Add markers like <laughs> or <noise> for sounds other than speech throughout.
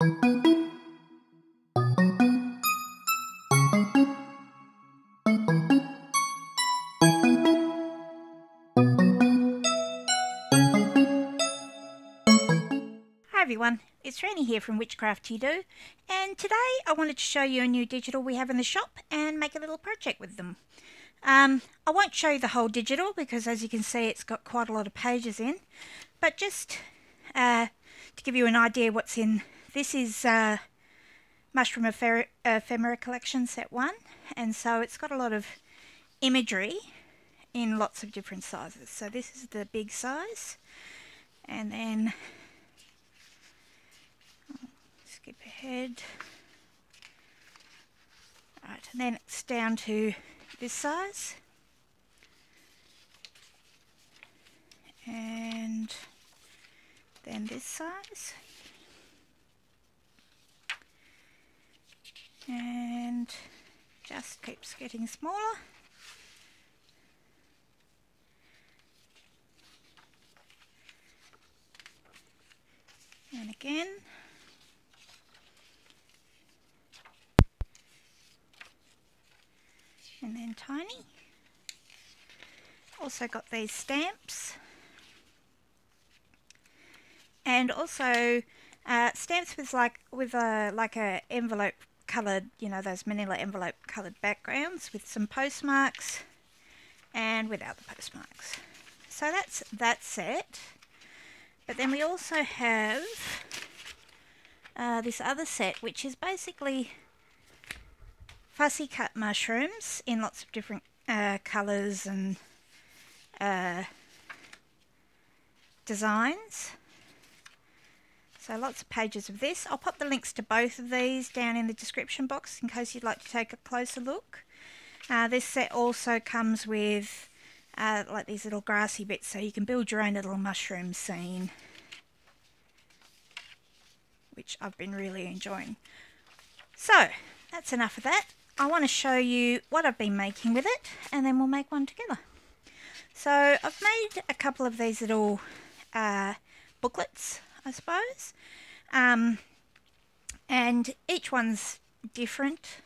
Hi everyone, it's Renee here from Whichcraft You Do, and today I wanted to show you a new digital we have in the shop and make a little project with them. Um, I won't show you the whole digital because as you can see it's got quite a lot of pages in, but just uh, to give you an idea what's in, this is uh, Mushroom Ephemera Collection Set 1, and so it's got a lot of imagery in lots of different sizes. So this is the big size, and then skip ahead. Right, and then it's down to this size. And then this size. And just keeps getting smaller. And again. And then tiny. Also got these stamps. And also uh, stamps with like with a like a envelope coloured, you know, those manila envelope coloured backgrounds with some postmarks and without the postmarks. So that's that set. But then we also have uh, this other set, which is basically fussy cut mushrooms in lots of different uh, colours and uh, designs. So lots of pages of this. I'll pop the links to both of these down in the description box in case you'd like to take a closer look. Uh, this set also comes with uh, like these little grassy bits so you can build your own little mushroom scene which I've been really enjoying. So that's enough of that. I want to show you what I've been making with it and then we'll make one together. So I've made a couple of these little uh, booklets I suppose um, and each one's different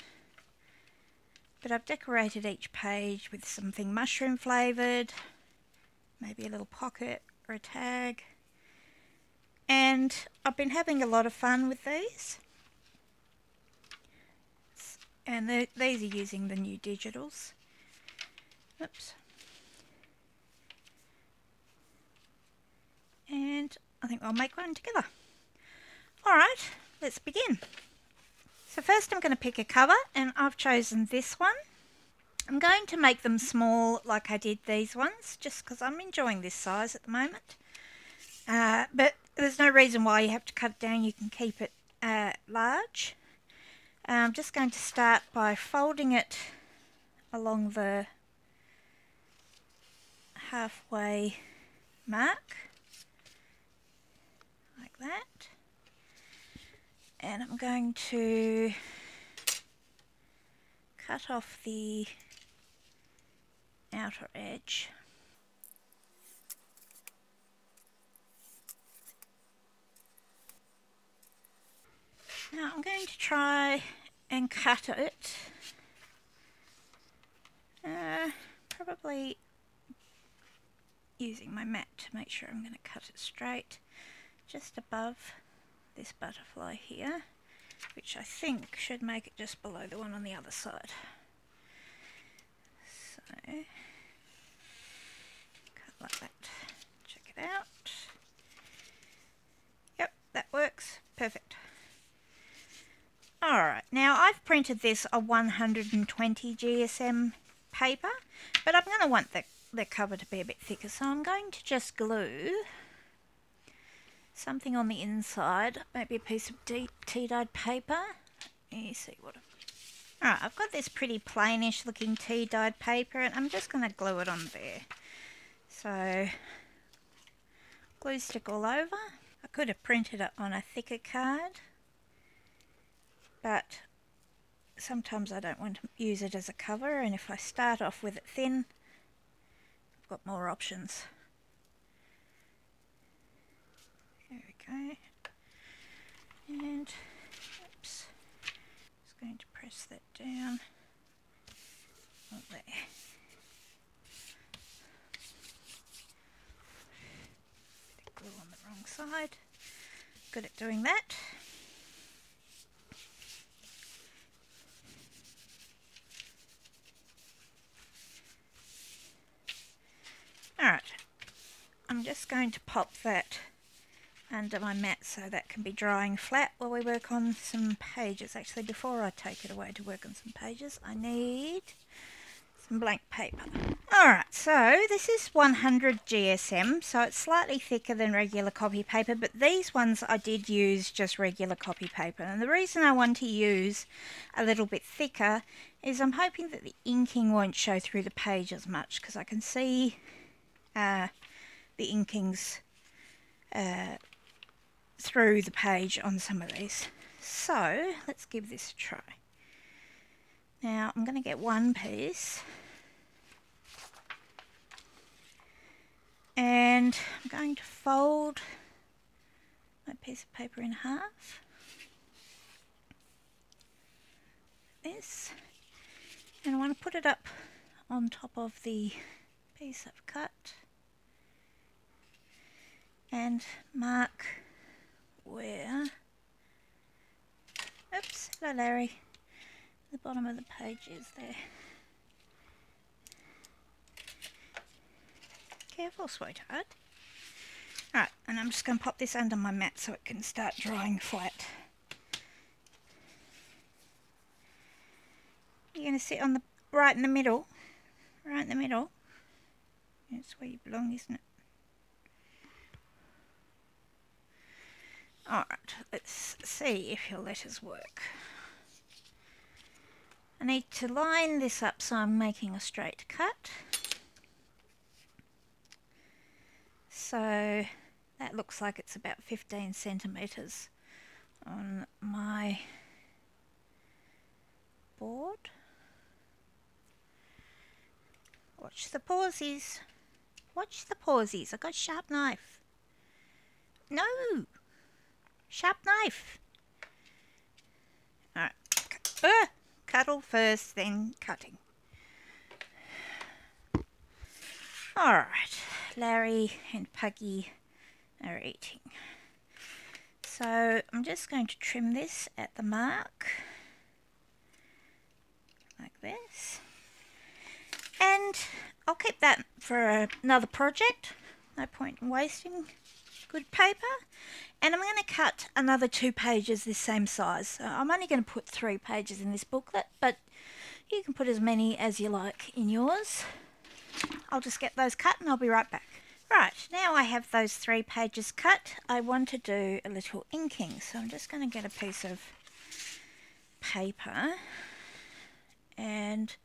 but I've decorated each page with something mushroom flavoured, maybe a little pocket or a tag. And I've been having a lot of fun with these. And these are using the new digitals. Oops. And I think I'll make one together. Alright, let's begin. So first I'm going to pick a cover and I've chosen this one. I'm going to make them small like I did these ones just because I'm enjoying this size at the moment. Uh, but there's no reason why you have to cut it down, you can keep it uh, large. I'm just going to start by folding it along the halfway mark that. And I'm going to cut off the outer edge. Now I'm going to try and cut it uh, probably using my mat to make sure I'm going to cut it straight just above this butterfly here, which I think should make it just below the one on the other side. So, cut like that. Check it out. Yep, that works. Perfect. Alright, now I've printed this on 120 GSM paper, but I'm going to want the, the cover to be a bit thicker, so I'm going to just glue something on the inside, maybe a piece of tea-dyed paper. You see what... Alright, ah, I've got this pretty plainish looking tea-dyed paper and I'm just going to glue it on there. So, glue stick all over. I could have printed it on a thicker card, but sometimes I don't want to use it as a cover and if I start off with it thin, I've got more options. And, oops, just going to press that down. Oh, there. glue on the wrong side. Good at doing that. Alright, I'm just going to pop that under my mat so that can be drying flat while we work on some pages. Actually, before I take it away to work on some pages, I need some blank paper. Alright, so this is 100 GSM, so it's slightly thicker than regular copy paper, but these ones I did use just regular copy paper. And the reason I want to use a little bit thicker is I'm hoping that the inking won't show through the page as much, because I can see uh, the inkings uh, through the page on some of these. So let's give this a try. Now I'm going to get one piece and I'm going to fold my piece of paper in half. This and I want to put it up on top of the piece I've cut and mark where? Oops hello Larry. The bottom of the page is there. Careful sweetheart. Alright, and I'm just going to pop this under my mat so it can start drying flat. You're going to sit on the right in the middle. Right in the middle. That's where you belong isn't it Alright, let's see if your letters work. I need to line this up so I'm making a straight cut. So that looks like it's about 15 centimetres on my board. Watch the pauses. Watch the pauses. I got a sharp knife. No! Sharp knife. Alright. Uh, cuddle first, then cutting. Alright. Larry and Puggy are eating. So I'm just going to trim this at the mark. Like this. And I'll keep that for another project. No point in wasting good paper. And I'm going to cut another two pages this same size. So I'm only going to put three pages in this booklet, but you can put as many as you like in yours. I'll just get those cut and I'll be right back. Right, now I have those three pages cut. I want to do a little inking, so I'm just going to get a piece of paper and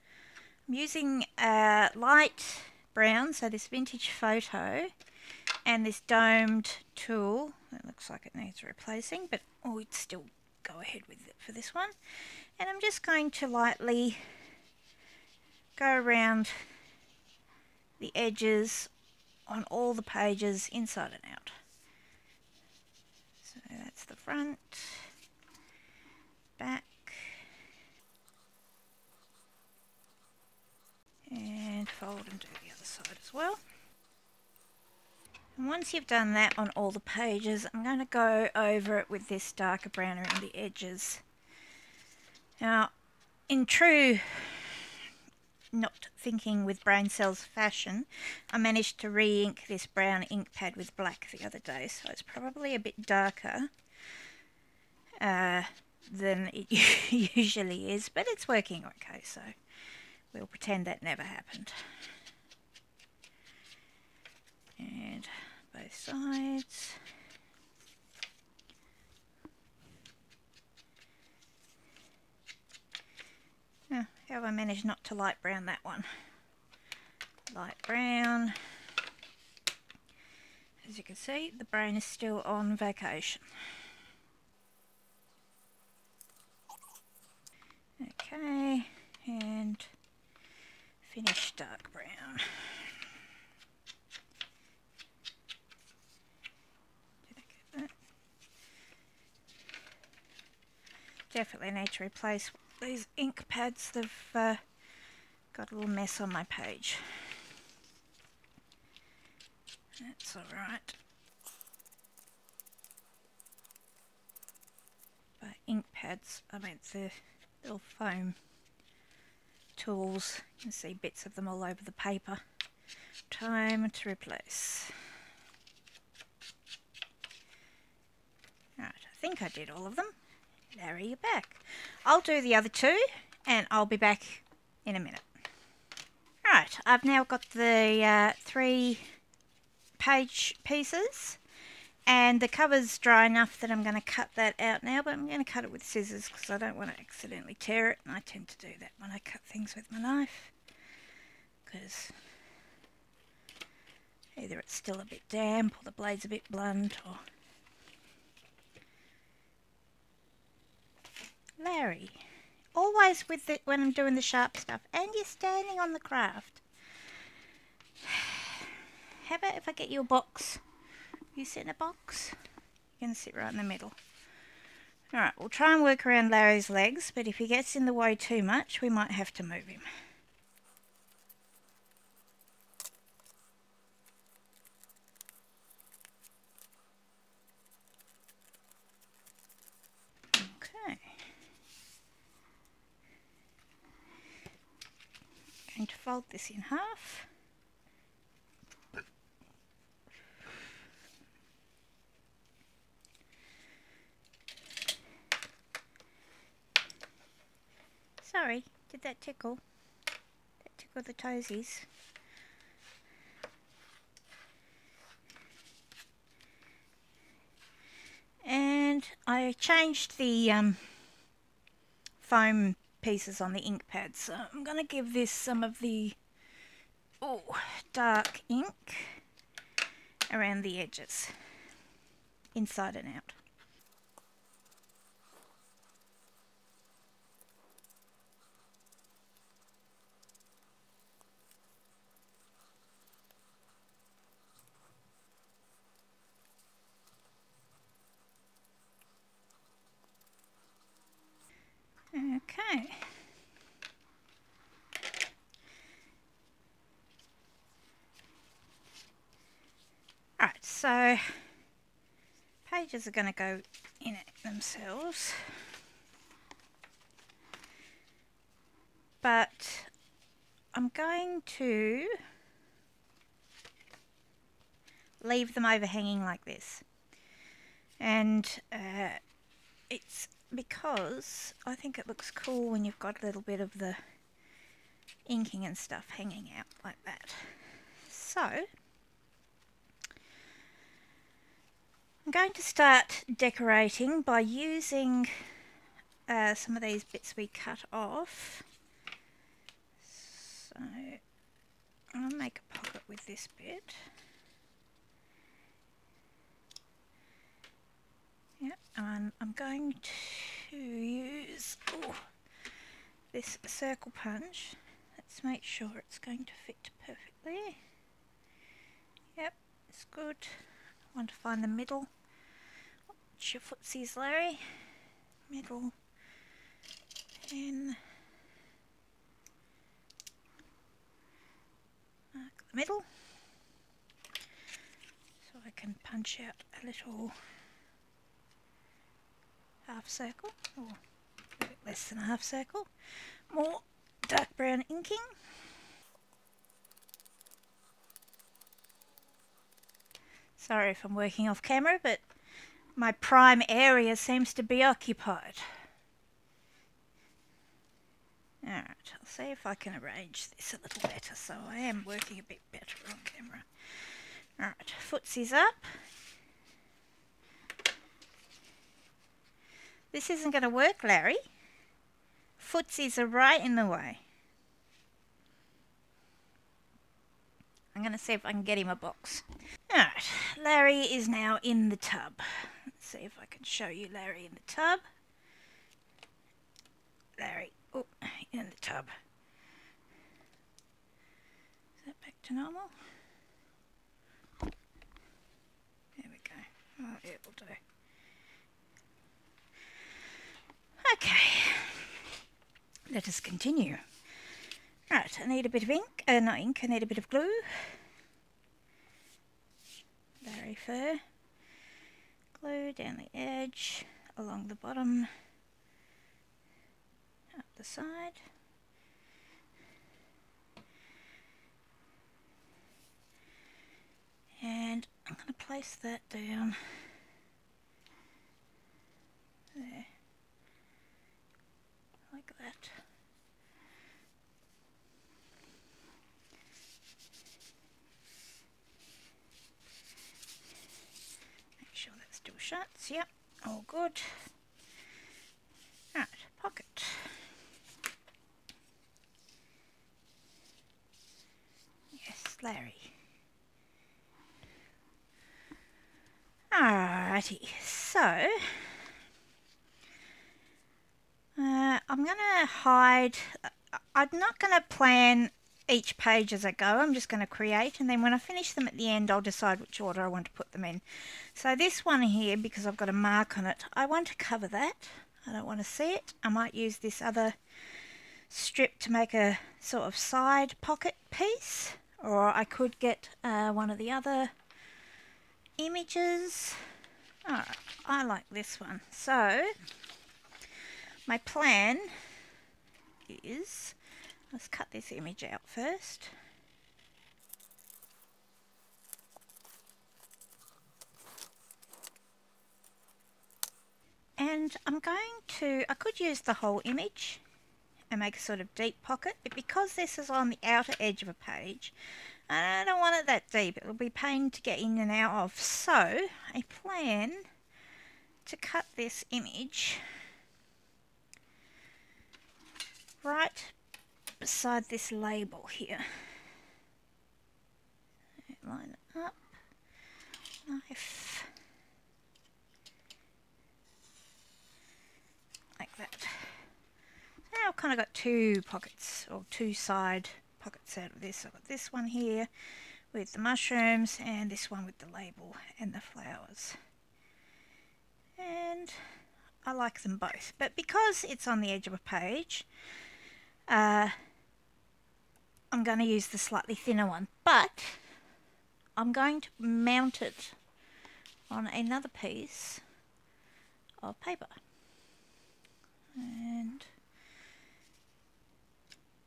I'm using a light brown, so this vintage photo and this domed tool it looks like it needs replacing but oh, we'd still go ahead with it for this one. And I'm just going to lightly go around the edges on all the pages inside and out. So that's the front back and fold and do the other side as well and once you've done that on all the pages, I'm going to go over it with this darker brown around the edges. Now, in true not thinking with brain cells fashion, I managed to re-ink this brown ink pad with black the other day, so it's probably a bit darker uh, than it <laughs> usually is, but it's working okay, so we'll pretend that never happened. And both sides. Oh, how have I managed not to light brown that one? Light brown. As you can see, the brain is still on vacation. Okay, and finish dark brown. Definitely need to replace these ink pads. They've uh, got a little mess on my page. That's alright. But ink pads, I mean the little foam tools, you can see bits of them all over the paper. Time to replace. Right, I think I did all of them. Larry, you're back. I'll do the other two and I'll be back in a minute. Right, I've now got the uh, three page pieces and the cover's dry enough that I'm going to cut that out now but I'm going to cut it with scissors because I don't want to accidentally tear it and I tend to do that when I cut things with my knife because either it's still a bit damp or the blade's a bit blunt or Larry always with it when I'm doing the sharp stuff and you're standing on the craft <sighs> how about if I get you a box? You sit in a box? Going to sit right in the middle. Alright, we'll try and work around Larry's legs, but if he gets in the way too much, we might have to move him. Okay. Going to fold this in half. Sorry, did that tickle? That tickle the toesies. And I changed the um, foam pieces on the ink pad, so I'm going to give this some of the oh, dark ink around the edges, inside and out. Okay. Alright, so pages are going to go in it themselves. But I'm going to leave them overhanging like this. And uh, it's because I think it looks cool when you've got a little bit of the inking and stuff hanging out like that. So, I'm going to start decorating by using uh, some of these bits we cut off. So, I'll make a pocket with this bit. Yep, and I'm going to use oh, this circle punch. Let's make sure it's going to fit perfectly. Yep, it's good. I want to find the middle. What's your footsies, Larry? Middle. In. Mark the middle. So I can punch out a little half circle, or a bit less than a half circle. More dark brown inking. Sorry if I'm working off camera, but my prime area seems to be occupied. Alright, I'll see if I can arrange this a little better so I am working a bit better on camera. Alright, footsies up. This isn't going to work, Larry. Footsies are right in the way. I'm going to see if I can get him a box. Alright, Larry is now in the tub. Let's see if I can show you Larry in the tub. Larry, oh, in the tub. Is that back to normal? There we go. Oh, it will do. Okay, let us continue. Right, I need a bit of ink, uh, not ink, I need a bit of glue. Very fur. Glue down the edge, along the bottom, up the side. And I'm going to place that down there, like that. Make sure that still shuts, yep, all good. Right, pocket. Yes, Larry. Alrighty, so uh, I'm going to hide, I'm not going to plan each page as I go, I'm just going to create and then when I finish them at the end I'll decide which order I want to put them in. So this one here, because I've got a mark on it, I want to cover that, I don't want to see it. I might use this other strip to make a sort of side pocket piece or I could get uh, one of the other images. I like this one. So, my plan is, let's cut this image out first. And I'm going to, I could use the whole image and make a sort of deep pocket, but because this is on the outer edge of a page, I don't want it that deep. It'll be pain to get in and out of. So I plan to cut this image right beside this label here. Line it up. Knife. Like that. Now I've kind of got two pockets or two side pockets out of this. I've got this one here with the mushrooms and this one with the label and the flowers. And I like them both. But because it's on the edge of a page, uh, I'm going to use the slightly thinner one. But I'm going to mount it on another piece of paper. And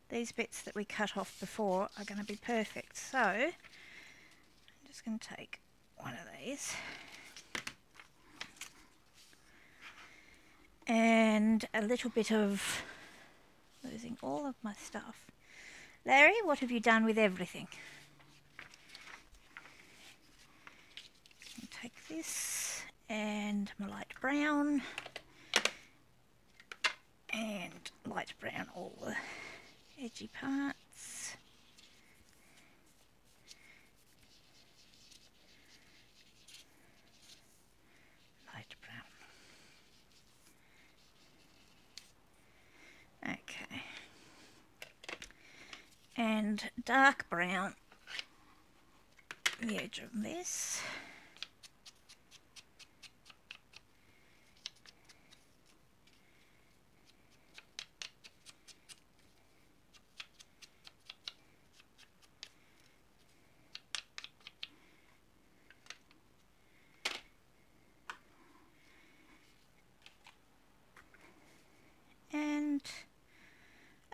these bits that we cut off before are going to be perfect. So I'm just going to take one of these and a little bit of losing all of my stuff. Larry, what have you done with everything? I'll take this and my light brown and light brown all the edgy parts. Light brown. Okay. And dark brown the edge of this.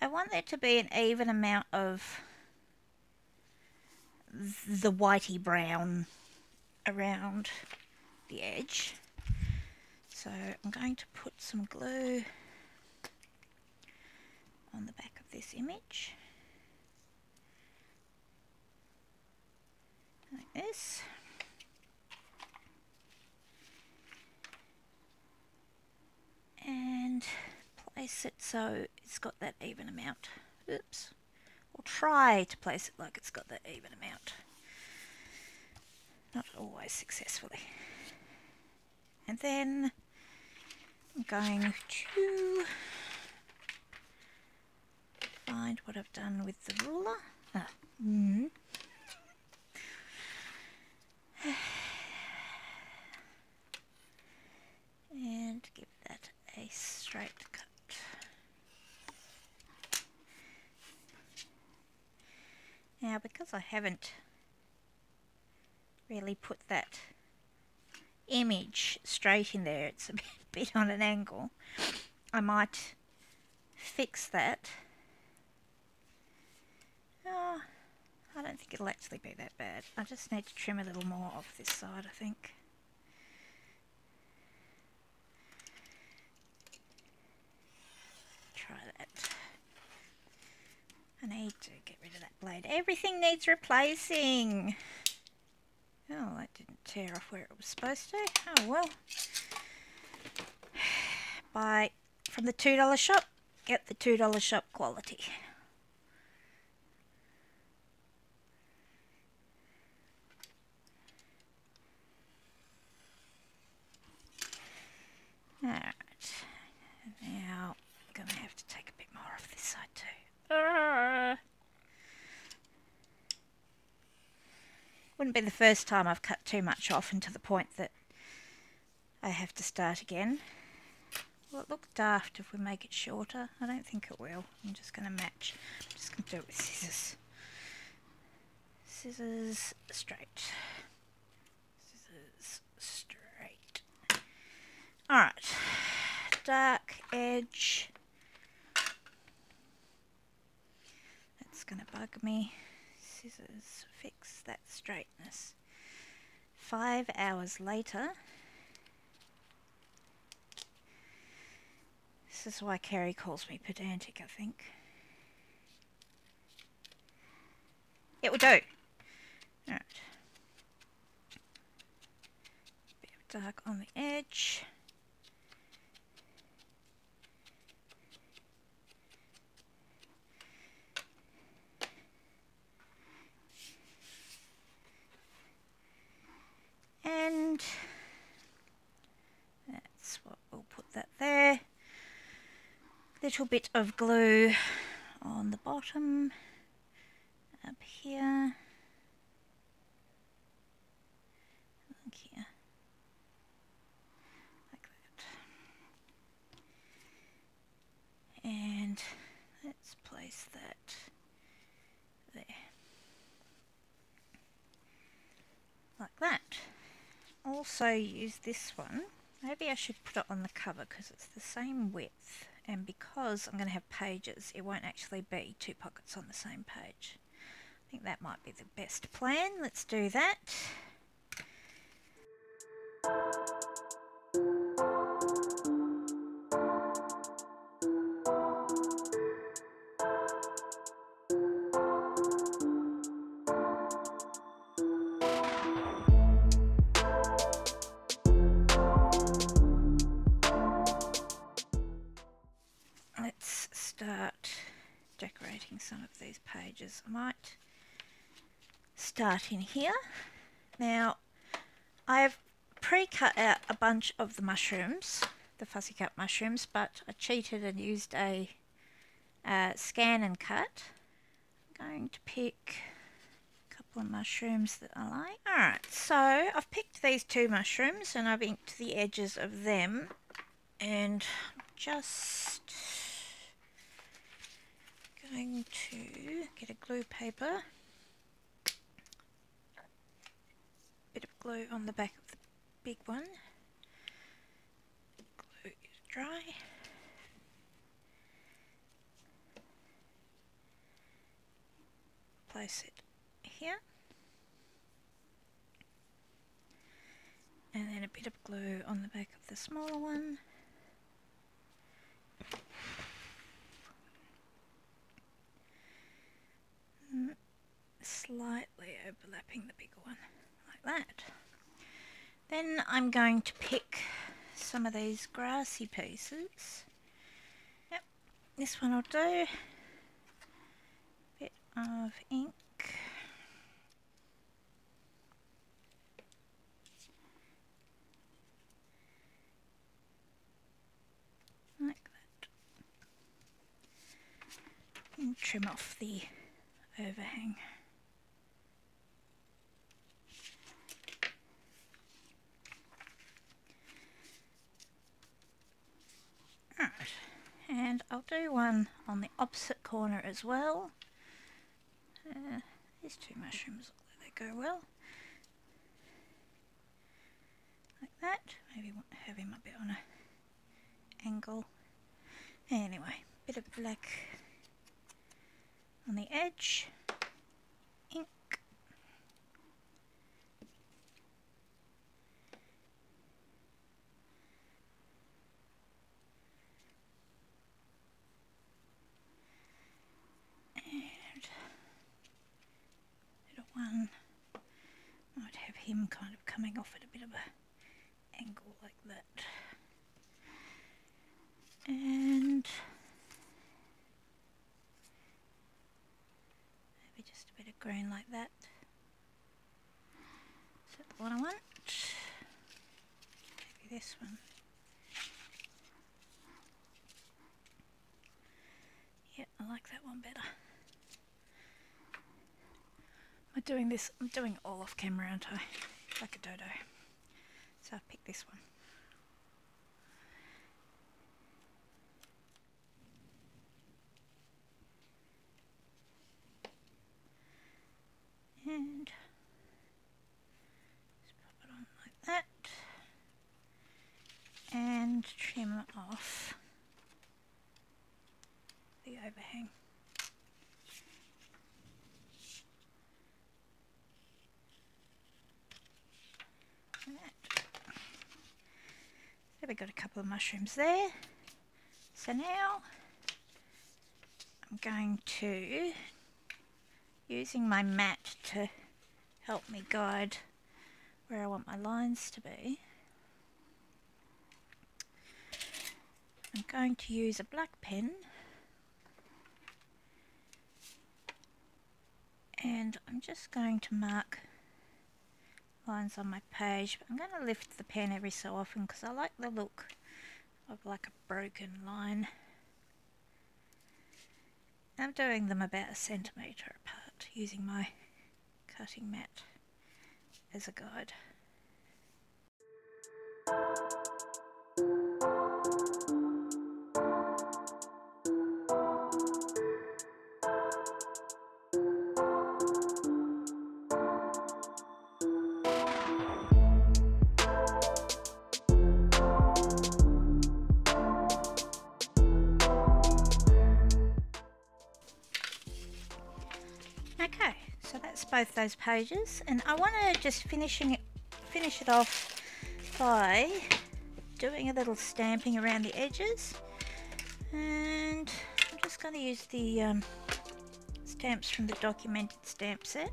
I want there to be an even amount of the whitey brown around the edge. So I'm going to put some glue on the back of this image. Like this. And place it so it's got that even amount. Oops. Or try to place it like it's got that even amount. Not always successfully. And then I'm going to find what I've done with the ruler. Ah, mm. <sighs> and give that a straight cut. Now because I haven't really put that image straight in there, it's a <laughs> bit on an angle, I might fix that. Oh, I don't think it'll actually be that bad. I just need to trim a little more off this side, I think. Try that. Need to get rid of that blade. Everything needs replacing. Oh, that didn't tear off where it was supposed to. Oh well. <sighs> Buy from the $2 shop, get the $2 shop quality. Alright, now I'm going to have to take a bit more off this side <laughs> wouldn't be the first time I've cut too much off and to the point that I have to start again. Will it look daft if we make it shorter? I don't think it will. I'm just going to match. I'm just going to do it with scissors. Scissors straight. Scissors straight. Alright. Dark edge. That's going to bug me. Scissors fix that straightness. Five hours later. This is why Kerry calls me pedantic, I think. It will do. Alright. Bit of dark on the edge. And that's what we'll put that there. Little bit of glue on the bottom up here. Here. Like that. And let's place that there. Like that also use this one maybe I should put it on the cover because it's the same width and because I'm going to have pages it won't actually be two pockets on the same page. I think that might be the best plan. Let's do that. Start in here. Now, I've pre-cut out a bunch of the mushrooms, the fussy cut mushrooms, but I cheated and used a uh, scan and cut. I'm going to pick a couple of mushrooms that I like. Alright, so I've picked these two mushrooms and I've inked the edges of them and just going to get a glue paper, bit of glue on the back of the big one, glue is dry, place it here, and then a bit of glue on the back of the smaller one. Mm, slightly overlapping the bigger one, that. Then I'm going to pick some of these grassy pieces. Yep, this one will do. A bit of ink. Like that. And trim off the overhang. And I'll do one on the opposite corner as well. Uh, These two mushrooms, they go well. Like that. Maybe have him a bit on a angle. Anyway, bit of black on the edge. Ink. And little one might have him kind of coming off at a bit of a angle like that. And maybe just a bit of green like that. Is that one I want? Maybe this one. Yeah, I like that one better. I'm doing this, I'm doing all off camera, aren't I? Like a dodo. So I've picked this one. And just pop it on like that. And trim off the overhang. So we've got a couple of mushrooms there. So now I'm going to, using my mat to help me guide where I want my lines to be, I'm going to use a black pen and I'm just going to mark lines on my page but I'm going to lift the pen every so often because I like the look of like a broken line. I'm doing them about a centimetre apart using my cutting mat as a guide those pages, and I want to just finishing finish it off by doing a little stamping around the edges, and I'm just going to use the um, stamps from the documented stamp set.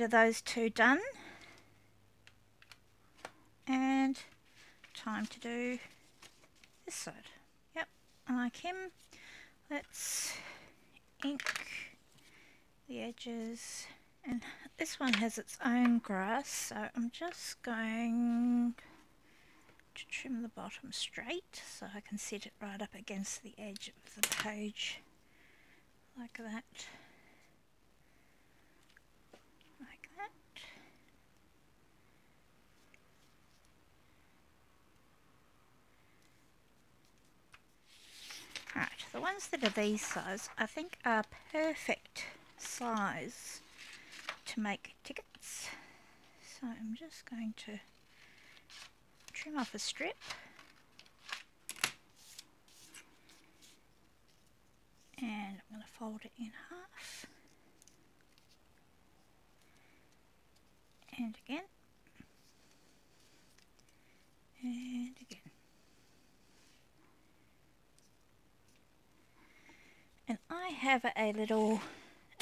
Consider those two done. And time to do this side. Yep, I like him. Let's ink the edges. And this one has its own grass, so I'm just going to trim the bottom straight so I can set it right up against the edge of the page like that. Like that. Right, the ones that are these size I think are perfect size to make tickets. So I'm just going to trim off a strip. And I'm going to fold it in half. And again. And again. And I have a little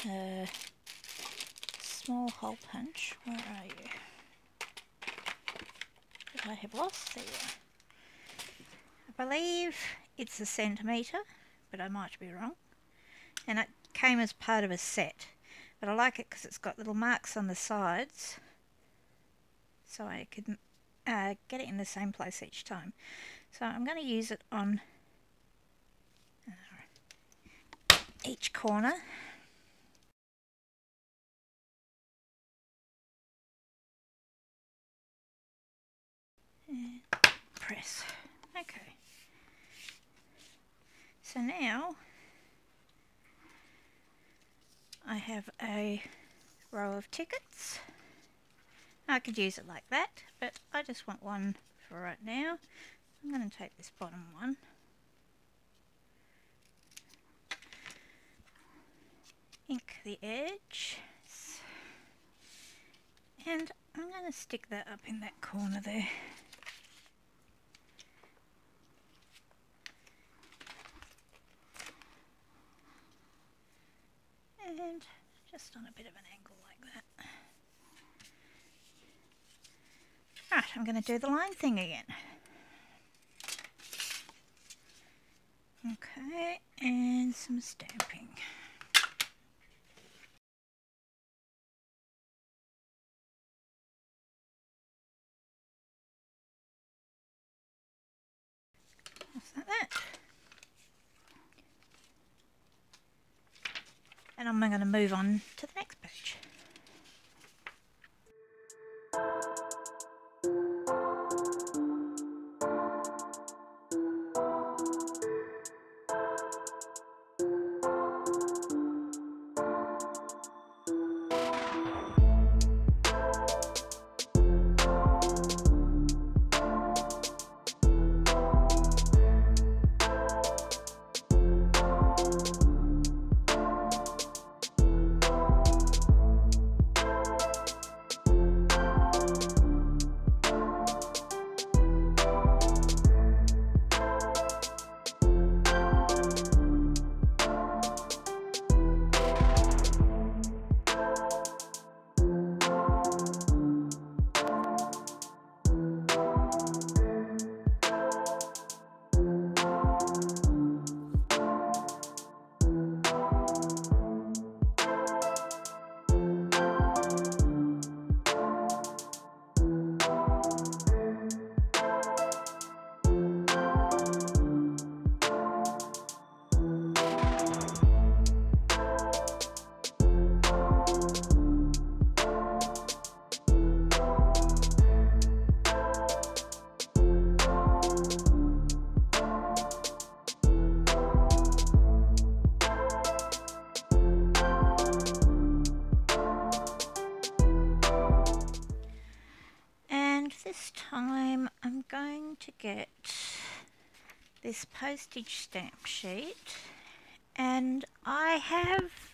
uh, small hole punch. Where are you? I have lost. There. I believe it's a centimetre, but I might be wrong. And it came as part of a set. But I like it because it's got little marks on the sides. So I could uh, get it in the same place each time. So I'm going to use it on each corner. And press. Okay. So now I have a row of tickets. I could use it like that, but I just want one for right now. I'm going to take this bottom one. Ink the edge. And I'm going to stick that up in that corner there. and just on a bit of an angle like that. Right, I'm going to do the line thing again. Okay, and some stamping. Like that. and I'm going to move on to the next page. This time I'm going to get this postage stamp sheet and I have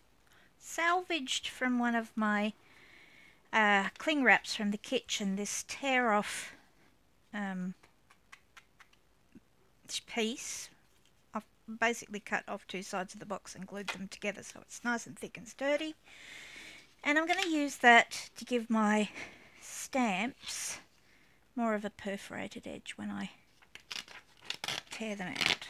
salvaged from one of my uh, cling wraps from the kitchen this tear off um, piece. I've basically cut off two sides of the box and glued them together so it's nice and thick and sturdy. And I'm going to use that to give my stamps more of a perforated edge when I tear them out.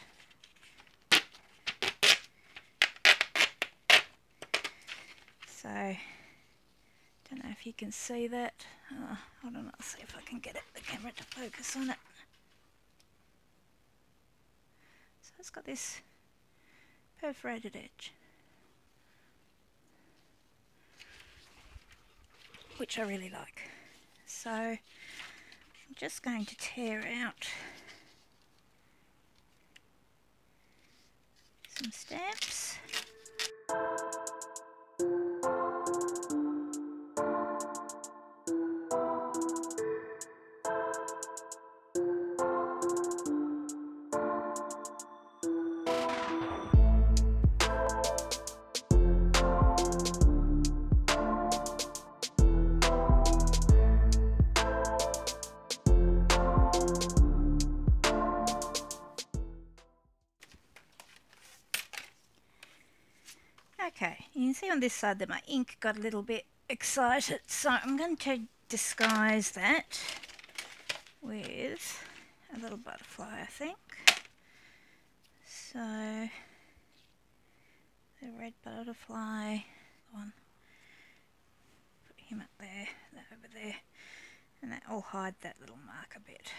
So, don't know if you can see that. Oh, hold on, I'll see if I can get it, the camera to focus on it. So it's got this perforated edge. Which I really like. So I'm just going to tear out some stamps. You can see on this side that my ink got a little bit excited, so I'm going to disguise that with a little butterfly, I think. So, the red butterfly, one, put him up there, that over there, and that will hide that little mark a bit.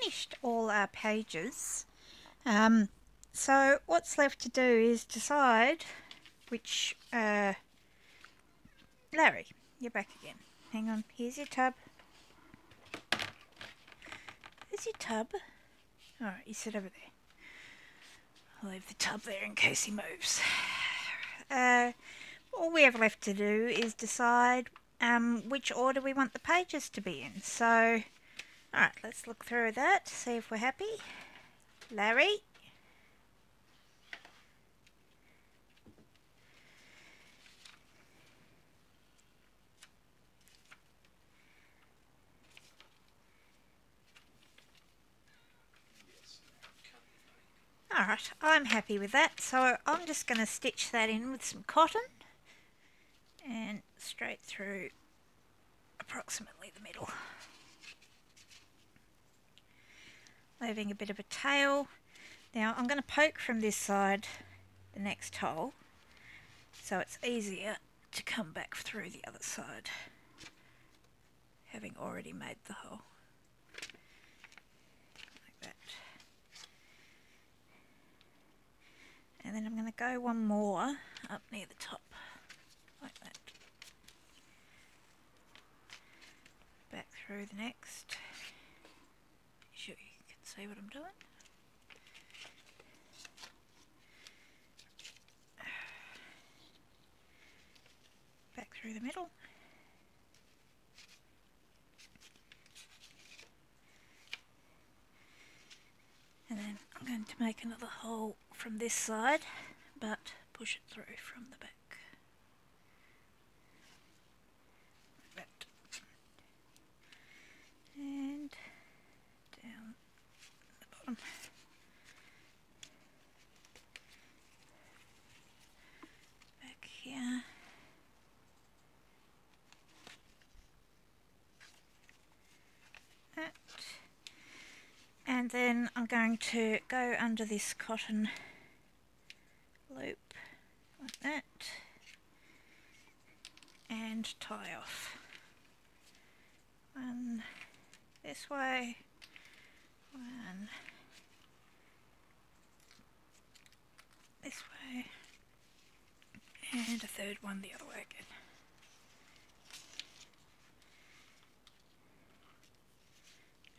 Finished all our pages. Um, so what's left to do is decide which... Uh, Larry, you're back again. Hang on, here's your tub. There's your tub. Alright, you sit over there. I'll leave the tub there in case he moves. <sighs> Uh, all we have left to do is decide um, which order we want the pages to be in. So, alright, let's look through that, see if we're happy. Larry. Alright, I'm happy with that. So I'm just going to stitch that in with some cotton and straight through approximately the middle. Leaving a bit of a tail. Now I'm going to poke from this side the next hole so it's easier to come back through the other side having already made the hole. Like that. And then I'm going to go one more up near the top like that. Back through the next. See what I'm doing. Back through the middle. And then I'm going to make another hole from this side, but push it through from the back. Like that. And down bottom. Back here. That. And then I'm going to go under this cotton loop like that and tie off. One this way, one this way, and a third one the other way again.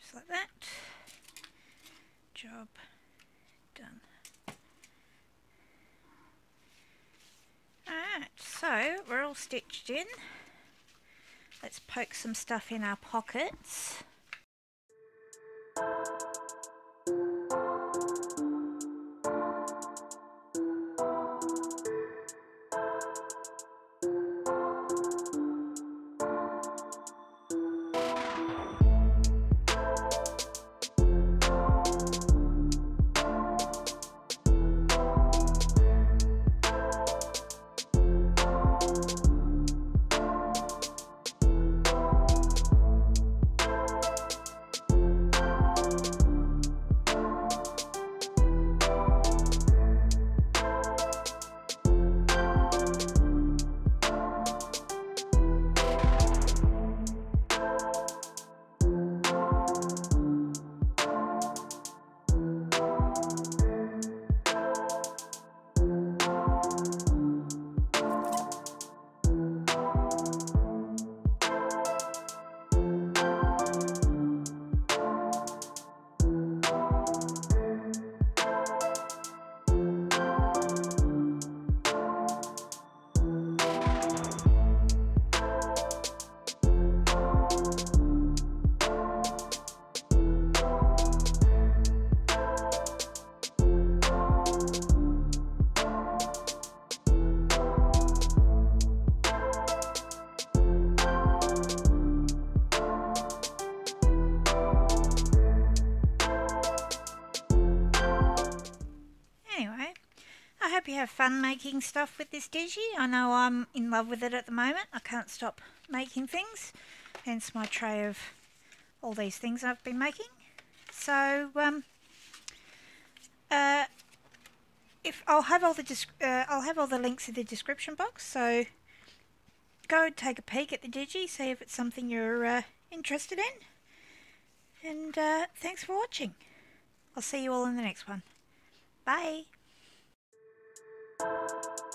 Just like that. Job done. Alright, so we're all stitched in. Let's poke some stuff in our pockets. Have fun making stuff with this Digi. I know I'm in love with it at the moment. I can't stop making things, hence my tray of all these things I've been making. So, um, uh, if I'll have all the uh, I'll have all the links in the description box. So go take a peek at the Digi, see if it's something you're uh, interested in, And uh, thanks for watching. I'll see you all in the next one. Bye. Thank you